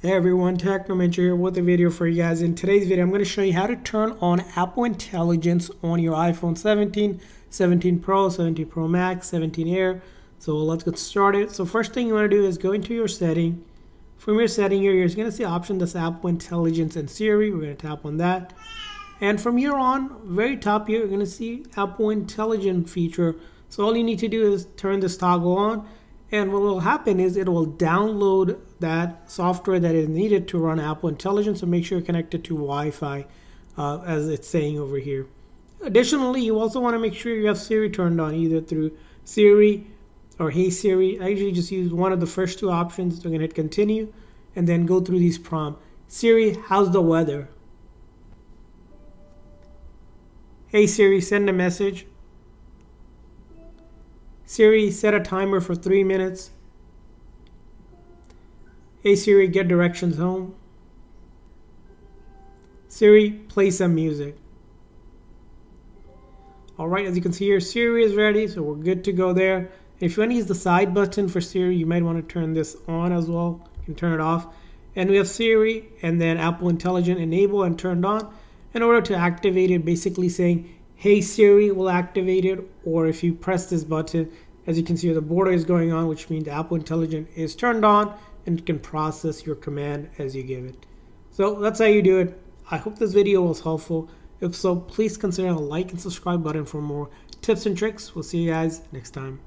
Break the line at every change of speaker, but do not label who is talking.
Hey everyone, Technomentary here with a video for you guys. In today's video, I'm going to show you how to turn on Apple Intelligence on your iPhone 17, 17 Pro, 17 Pro Max, 17 Air. So let's get started. So first thing you want to do is go into your setting. From your setting here, you're going to see option that's Apple Intelligence and Siri. We're going to tap on that. And from here on, very top here, you're going to see Apple Intelligence feature. So all you need to do is turn this toggle on and what will happen is it will download that software that is needed to run Apple Intelligence and make sure you're connected to Wi-Fi uh, as it's saying over here. Additionally, you also want to make sure you have Siri turned on either through Siri or Hey Siri. I usually just use one of the first two options. So I'm going to hit continue and then go through these prompts. Siri, how's the weather? Hey Siri, send a message. Siri, set a timer for three minutes. Hey Siri, get directions home. Siri, play some music. Alright, as you can see here, Siri is ready, so we're good to go there. If you want to use the side button for Siri, you might want to turn this on as well. You can turn it off. And we have Siri and then Apple Intelligent enabled and turned on. In order to activate it, basically saying, Hey Siri will activate it, or if you press this button, as you can see the border is going on, which means Apple Intelligent is turned on and can process your command as you give it. So that's how you do it. I hope this video was helpful. If so, please consider a like and subscribe button for more tips and tricks. We'll see you guys next time.